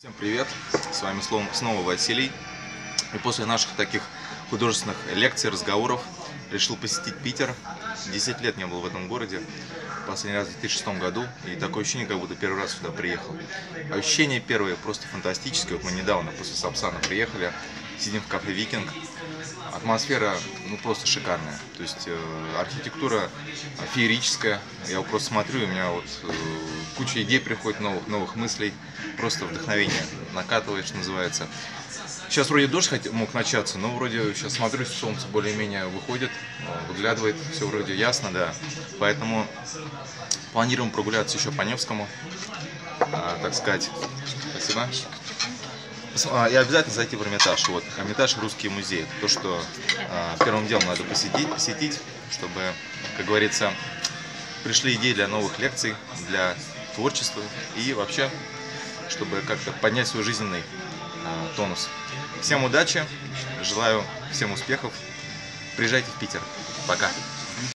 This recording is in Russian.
Всем привет, с вами снова Василий. И после наших таких художественных лекций, разговоров, решил посетить Питер. 10 лет не был в этом городе, последний раз в 2006 году, и такое ощущение, как будто первый раз сюда приехал. Ощущения первые просто фантастические. Вот мы недавно после Сапсана приехали, сидим в кафе «Викинг». Атмосфера, ну, просто шикарная. То есть э, архитектура феерическая. Я вот просто смотрю, у меня вот э, куча идей приходит, новых, новых мыслей. Просто вдохновение накатывает, что называется. Сейчас вроде дождь хот- мог начаться, но вроде сейчас смотрю, солнце более-менее выходит, э, выглядывает, все вроде ясно, да. Поэтому планируем прогуляться еще по Невскому, а, так сказать. Спасибо. Пос- а, И обязательно зайти в Эрмитаж. Вот, Эрмитаж Русский музей. То, что а, первым делом надо посетить, посетить, чтобы, как говорится, пришли идеи для новых лекций, для творчества и вообще, чтобы как-то поднять свой жизненный а, тонус. Всем удачи, желаю всем успехов. Приезжайте в Питер. Пока.